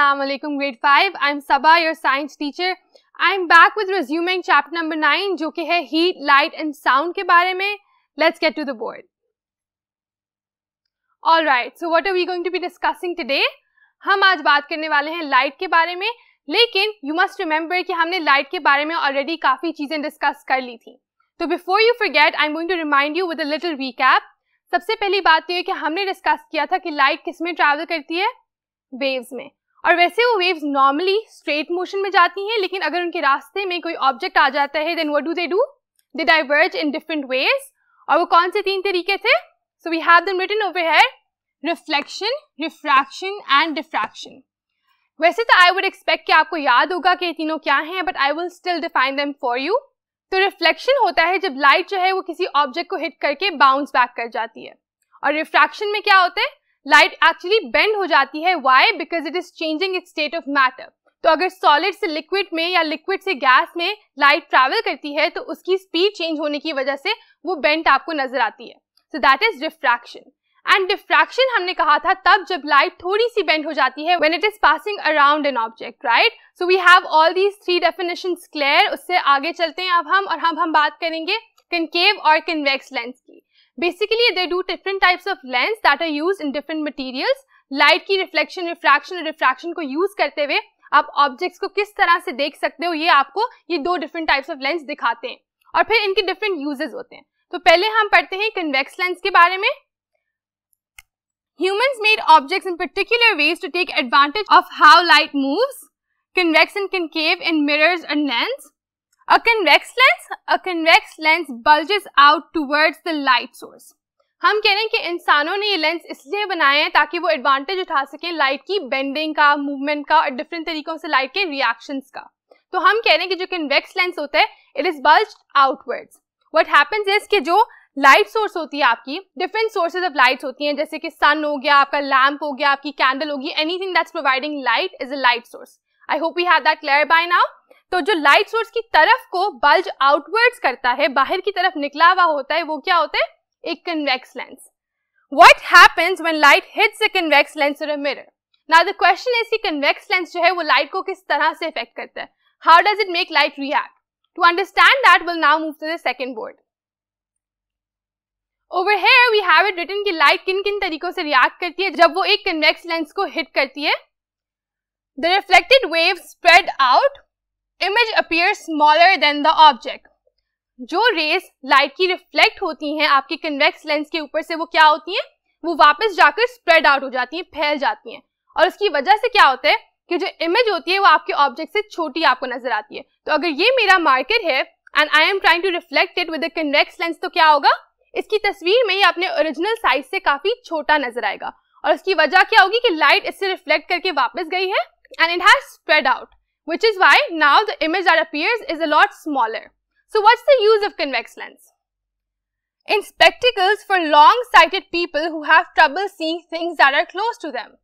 Assalamu alaikum grade 5. I'm Sabah, your science teacher. I'm back with resuming chapter number 9 जो कि है heat, light and sound के बारे में. Let's get to the board. Alright, so what are we going to be discussing today? हम आज बात करने वाले हैं लाइट के बारे में लेकिन यू मस्ट रिमेंबर कि हमने लाइट के बारे में ऑलरेडी काफ़ी चीज़ें डिस्कस कर ली थी तो you forget I am going to remind you with a little recap सबसे पहली बात तो ये कि हमने डिस्कस किया था कि लाइट किसमें ट्रैवल करती है वेव्स में और वैसे वो वेव्स नॉर्मली स्ट्रेट मोशन में जाती हैं, लेकिन अगर उनके रास्ते में कोई ऑब्जेक्ट आ जाता है then what do they do they diverge in different ways और वो कौन से तीन तरीके थे? So we have them written over here reflection refraction and diffraction वैसे तो आई वुड एक्सपेक्ट कि आपको याद होगा कि ये तीनों क्या हैं but I will still define them for you तो रिफ्लेक्शन होता है जब लाइट जो है वो किसी ऑब्जेक्ट को हिट करके बाउंस बैक कर जाती है। और रिफ्रैक्शन में क्या होता है? लाइट एक्चुअली बेंड हो जाती है. Why because it is changing it state of matter तो अगर सॉलिड से लिक्विड में या लिक्विड से गैस में लाइट ट्रैवल करती है तो उसकी स्पीड चेंज होने की वजह से वो बेंट आपको नज़र आती है. So that is refraction and diffraction हमने कहा था तब जब लाइट थोड़ी सी बेंड हो जाती है when it is passing around an object right so we have all these three definition clear उससे आगे चलते हैं अब हम और हम हम बात करेंगे कनकेव और कन्वेक्स लेंस की. Basically they do different types of lens that are use in different materials light की रिफ्लेक्शन रिफ्रैक्शन और रिफ्रैक्शन को यूज़ करते हुए आप ऑब्जेक्ट्स को किस तरह से देख सकते हो ये आपको ये दो डिफरेंट टाइप्स ऑफ़ लेंस दिखाते हैं। और फिर इनके डिफरेंट यूजेस होते हैं। तो पहले हम पढ़ते हैं कन्वेक्स लेंस के बारे में। Humans made objects in particular ways to take advantage of how light moves, convex and concave in mirrors and lens. A convex lens, a convex lens bulges out towards the light source. हम कह रहे हैं कि इंसानों ने ये lens इसलिए बनाए हैं ताकि वो एडवांटेज उठा सकें लाइट की बेंडिंग का मूवमेंट का और डिफरेंट तरीकों से लाइट के रिएक्शंस का। तो हम कह रहे हैं कि जो कन्वेक्स लेंस होता है it is bulge outwards what happens is कि जो लाइट सोर्स होती है आपकी डिफरेंट सोर्सेज ऑफ़ लाइट्स होती हैं जैसे कि सन हो गया आपका लैम्प हो गया आपकी कैंडल होगी anything that's providing light is a light source I hope you have that clear by now तो जो लाइट सोर्स की तरफ़ को बल्ज आउटवर्ड्स करता है, बाहर की तरफ़ निकला हुआ होता है, वो क्या होता है? एक convex lens what happens light hits a convex lens और mirror now the question is की कन्वेक्स लेंस जो है, वो लाइट को किस तरह से इफ़ेक्ट करता है? How does it make light react to understand that will now move to the second board over here we have it written की लाइट किन किन तरीकों से रिएक्ट करती है, जब वो एक कन्वेक्स लेंस को हिट करती है। The reflected wave spread out image appear smaller than the object जो रेस लाइट की रिफ्लेक्ट होती हैं, आपके कन्वेक्स लेंस के ऊपर से वो क्या होती हैं? वो वापस जाकर स्प्रेड आउट हो जाती हैं, फैल जाती हैं। और उसकी वजह से क्या होता है कि जो इमेज होती है, वो आपके ऑब्जेक्ट से छोटी आपको नज़र आती है। तो अगर ये मेरा मार्कर है and I am trying to reflect it with convex lens तो क्या होगा? इसकी तस्वीर में ये अपने ओरिजिनल साइज़ से काफ़ी छोटा नज़र आएगा। और उसकी वजह क्या होगी कि लाइट इससे रिफ्लेक्ट करके वापस गई है and it has spread out which is why now the image that appears is a lot smaller. So what's the use of convex lens? In spectacles for long-sighted people who have trouble seeing things that are close to them.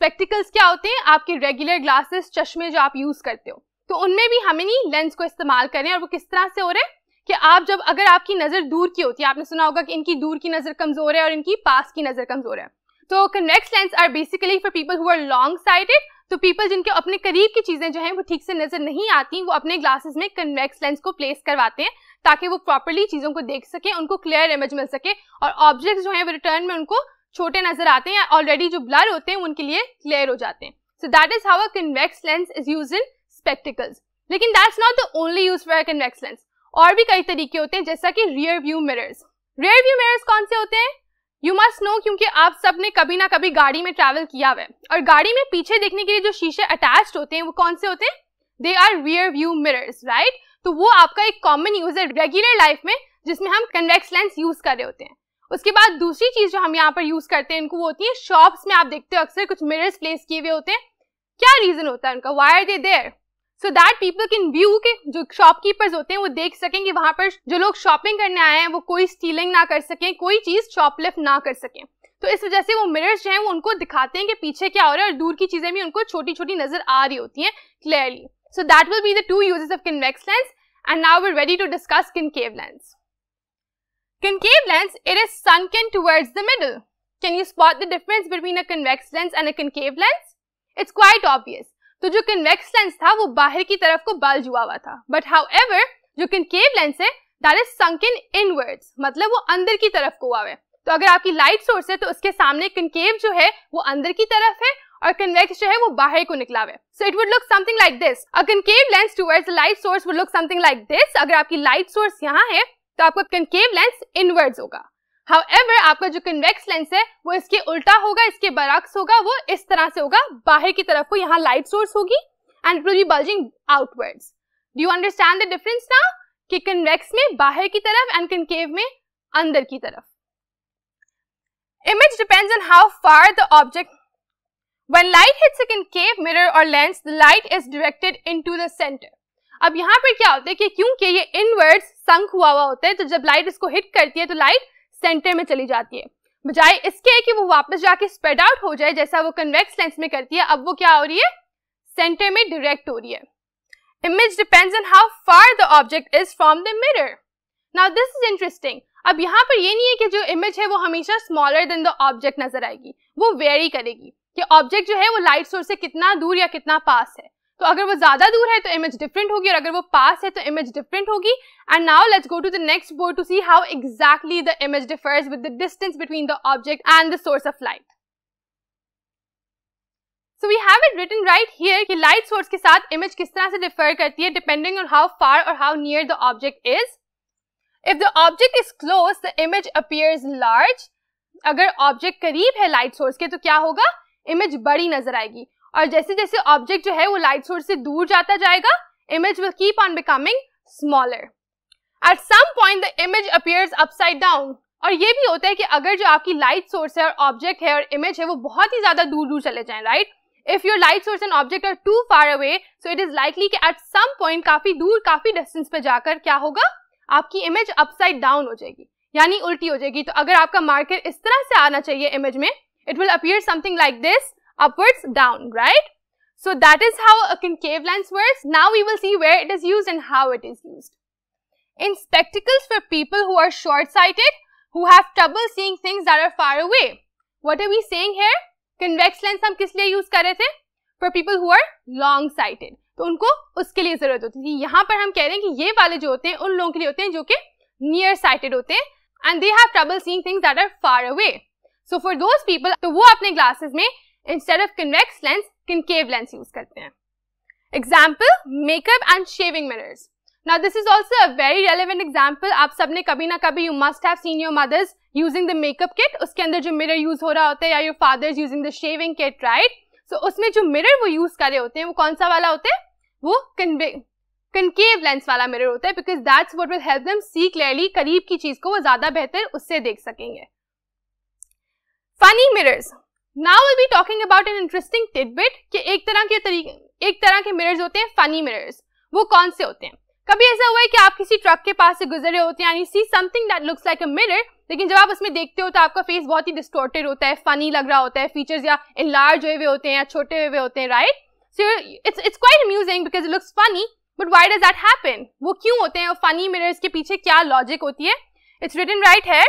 Spectacles क्या होते हैं आपके regular glasses चश्मे जो आप use करते हो तो उनमें भी हमें नहीं लेंस को इस्तेमाल करें और वो किस तरह से हो रहे हैं कि आप जब अगर आपकी नज़र दूर की होती है आपने सुना होगा कि इनकी दूर की नज़र कमज़ोर है और इनकी पास की नज़र कमज़ोर है तो convex lens are basically for people who are long sighted तो पीपल जिनके अपने करीब की चीज़ें जो हैं, वो ठीक से नज़र नहीं आती, वो अपने ग्लासेस में कन्वेक्स लेंस को प्लेस करवाते हैं, ताकि वो प्रॉपरली चीज़ों को देख सके, उनको क्लियर इमेज मिल सके, और ऑब्जेक्ट जो है, वो रिटर्न में उनको छोटे नज़र आते हैं ऑलरेडी जो ब्लर होते हैं, उनके लिए क्लियर हो जाते हैं। So that is how a convex lens is use in spectacles लेकिन that's not the only use for convex lens और भी कई तरीके होते हैं, जैसा कि rear view mirrors rear view mirrors कौन से होते हैं? यू मस्ट नो क्योंकि आप सबने कभी ना कभी गाड़ी में ट्रैवल किया हुआ है। और गाड़ी में पीछे देखने के लिए जो शीशे अटैच्ड होते हैं, वो कौन से होते हैं? They are rear view mirrors right तो वो आपका एक कॉमन यूज़ है रेगुलर लाइफ में, जिसमें हम कन्वेक्स लेंस यूज़ कर रहे होते हैं। उसके बाद दूसरी चीज़ जो हम यहाँ पर यूज़ करते हैं, इनको वो होती है शॉप्स में आप देखते हो अक्सर कुछ मिरर्स प्लेस किए हुए होते हैं। क्या रीजन होता है उनका? Why are they there so that people can view के जो शॉपकीपर्स होते हैं वो देख सकें कि वहाँ पर जो लोग शॉपिंग करने आए हैं वो कोई स्टीलिंग ना कर सकें कोई चीज़ शॉपलिफ्ट ना कर सकें तो इस वजह से वो मिरर्स जो हैं वो उनको दिखाते हैं कि पीछे क्या हो रहा है और दूर की चीज़ें भी उनको छोटी छोटी नज़र आ रही होती हैं clearly so that will be the two uses of convex lens and now we're ready to discuss concave lens. Concave lens, it is sunken towards the middle. Can you spot the difference between a convex lens and a concave lens? It's quite obvious तो जो convex lens था, वो बाहर की तरफ़ को bulge हुआ हुआ था। बट हाउ एवर जो कनकेव लेंस है दैट इज़ संकन इनवर्ड्स मतलब वो अंदर की तरफ़ को हुआ है। तो अगर आपकी लाइट सोर्स है तो उसके सामने कनकेव जो है, वो अंदर की तरफ़ है और कन्वेक्स जो है, वो बाहर को निकला हुआ है। So it would look something like this a concave lens towards light source would look something like this अगर आपकी लाइट सोर्स यहाँ है तो आपका कनकेव लेंस इनवर्ड्स होगा। हाउएवर आपका जो कन्वेक्स लेंस है, वो इसके उल्टा होगा, इसके बरक्स होगा, वो इस तरह से होगा, बाहर की तरफ़ को यहाँ लाइट सोर्स होगी and will be bulging outwards do you understand the difference now कि कन्वेक्स में बाहर की तरफ़ एंड कनकेव में अंदर की तरफ़. Image depends on how far the object, when light hits a concave mirror or lens, the light is directed into the center. अब यहाँ पर क्या होता है कि क्योंकि ये इनवर्ड्स संक हुआ हुआ होता है तो जब लाइट इसको हिट करती है तो लाइट सेंटर में चली जाती है। बजाय इसके कि वो वापस जाके स्प्रेड आउट हो जाए, जैसा वो कन्वेक्स लेंस में करती है, अब वो क्या हो रही है? सेंटर में डायरेक्ट हो रही है। Image depends on how far the object is from the mirror now this is interesting अब यहाँ पर ये नहीं है कि जो इमेज है, वो हमेशा स्मॉलर देन द ऑब्जेक्ट नज़र आएगी। वो वेरी करेगी कि ऑब्जेक्ट जो है, वो लाइट सोर्स से कितना दूर या कितना पास है। तो अगर वो ज़्यादा दूर है तो इमेज डिफरेंट होगी और अगर वो पास है तो इमेज डिफरेंट होगी। And now let's go to the next board to see how exactly the image differs with the distance between the object and the source of light so we have it written right here कि light source के साथ image किस तरह से differ करती है depending on how far और how near the object is if the object is close the image appears large अगर ऑब्जेक्ट करीब है लाइट सोर्स के तो क्या होगा? इमेज बड़ी नज़र आएगी। और जैसे जैसे ऑब्जेक्ट जो है वो लाइट सोर्स से दूर जाता जाएगा image will keep on becoming smaller at some point the image appears upside down और ये भी होता है कि अगर जो आपकी लाइट सोर्स है और ऑब्जेक्ट है और इमेज है वो बहुत ही ज़्यादा दूर दूर चले जाए right if your light source and object are too far away so it is likely कि एट सम पॉइंट काफ़ी दूर, काफ़ी डिस्टेंस पे जाकर क्या होगा? आपकी इमेज अपसाइड डाउन हो जाएगी, यानी उल्टी हो जाएगी। तो अगर आपका मार्कर इस तरह से आना चाहिए इमेज में it will appear something like this upwards down, right? So that is how a concave lens works. Now we will see where it is used and how it is used. In spectacles for people who are short-sighted, who have trouble seeing things that are far away. What are we saying here? Convex lens हम किस लिए use कर रहे थे? For people who are long-sighted. तो उनको उसके लिए जरूरत होती थी यहाँ पर हम कह रहे हैं कि ये वाले जो होते हैं उन लोगों के लिए होते हैं जो कि नियर साइटेड होते हैं and they have trouble seeing things that are far away so for those people तो वो अपने ग्लासेस में instead of convex lens concave lens use करते हैं example makeup and shaving mirrors Now this is also a very relevant example. आप सबने कभी ना कभी you must have seen your mothers using the makeup kit. उसके अंदर जो मिरर यूज़ हो रहा होता है या your fathers using the shaving kit, right? So उसमें जो मिरर वो यूज़ कर रहे होते हैं वो कौन सा वाला होता है वो कनकेव लेंस वाला मिरर होता है because that's what will help them see clearly करीब की चीज़ को वो ज़्यादा बेहतर उससे देख सकेंगे funny mirrors now will be talking about an interesting tidbit कि एक तरह के तरीके एक तरह के मिरर्स होते हैं फनी मिरर्स वो कौन से होते हैं? कभी ऐसा हुआ है कि आप किसी ट्रक के पास से गुजरे होते हैं see something that looks like a mirror लेकिन जब आप उसमें देखते हो तो आपका फेस बहुत ही डिस्टोर्टेड होता है फनी लग रहा होता है फीचर्स या लार्ज हुए हुए होते हैं या छोटे हुए होते हैं right so it's it's quite amusing because it looks funny but why does that happen वो क्यों होते हैं और फनी मिरर्स के पीछे क्या लॉजिक होती है? इट्स रिटन राइट है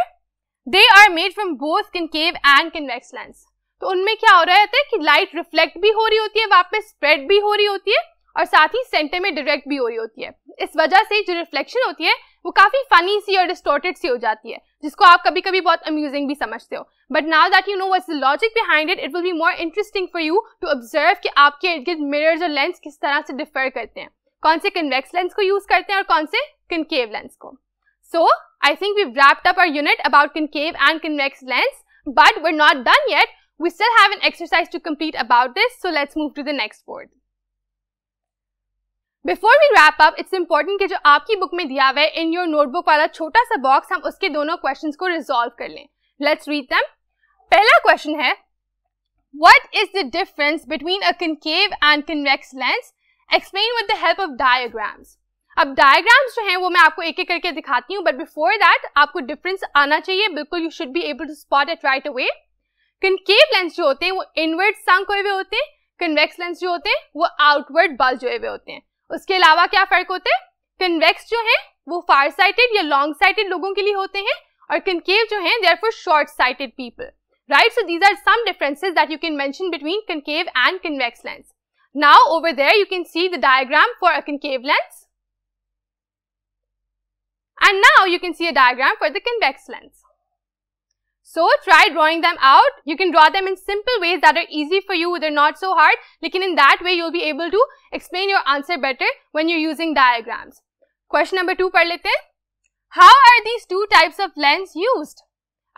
they are made from both concave and convex lens तो उनमें क्या हो रहा है कि लाइट रिफ्लेक्ट भी हो रही होती है वहाँ वापस स्प्रेड भी हो रही होती है और साथ ही सेंटर में डायरेक्ट भी हो रही होती है। इस वजह से जो रिफ्लेक्शन होती है, वो काफ़ी फनी सी और डिस्टोर्टेड सी हो जाती है, जिसको आप कभी कभी बहुत अम्यूजिंग भी समझते हो। But now that you know what's the logic behind it it will be more interesting for you to observe कि आपके इर्द गिर्द मिरर्स और लेंस किस तरह से डिफर करते हैं। कौन से कन्वेक्स लेंस को यूज़ करते हैं और कौन से कनकेव लेंस को। So I think we wrapped up our unit about concave and convex lens, but we're not done yet. We still have an exercise to complete about this, so let's move to the next board. Before we wrap up, it's important कि जो आपकी book में दिया हुआ है in your notebook वाला छोटा सा बॉक्स हम उसके दोनों questions को resolve कर लें. Let's read them. पहला question है What is the difference between a concave and convex lens? Explain with the help of diagrams. अब डायग्राम्स जो हैं वो मैं आपको एक एक करके दिखाती हूँ बट बिफोर दैट आपको डिफरेंस आना चाहिए बिल्कुल you should be able to spot it right away Concave lens जो होते हैं, वो इनवर्ड संक हुए हुए होते हैं कन्वेक्स लेंस जो होते हैं, वो आउटवर्ड बल जो हुए होते हैं। उसके अलावा क्या फ़र्क होते हैं? कन्वेक्स जो है, वो फार साइटेड या लॉन्ग साइटेड लोगों के लिए होते हैं और कंकेव जो है there for short sighted people right so these are some differences that you can mention between concave and convex lens now over there you can see the diagram for a concave lens and now you can see a diagram for the convex lens So try drawing them out. You can draw them in simple ways that are easy for you. They're not so hard. Like in that way you'll be able to explain your answer better when you're using diagrams. Question number two par lete How are these two types of lens used?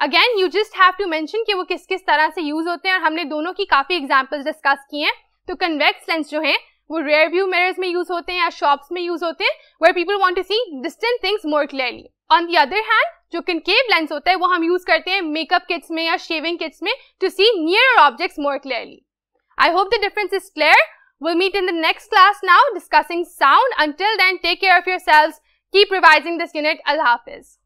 Again, you just have to mention कि वो किस किस तरह से use होते हैं और हमने दोनों की काफी examples discuss किए हैं तो convex lens जो हैं वो rear view mirrors में use होते हैं या shops में use होते हैं where people want to see distant things more clearly. On the other hand जो कनकेव लेंस होता है वो हम यूज़ करते हैं मेकअप किट्स में या शेविंग किट्स में to see near objects more clearly I hope the difference is clear We'll meet in the next class now discussing sound. Until then, take care of yourselves. Keep revising this unit. Allah Hafiz.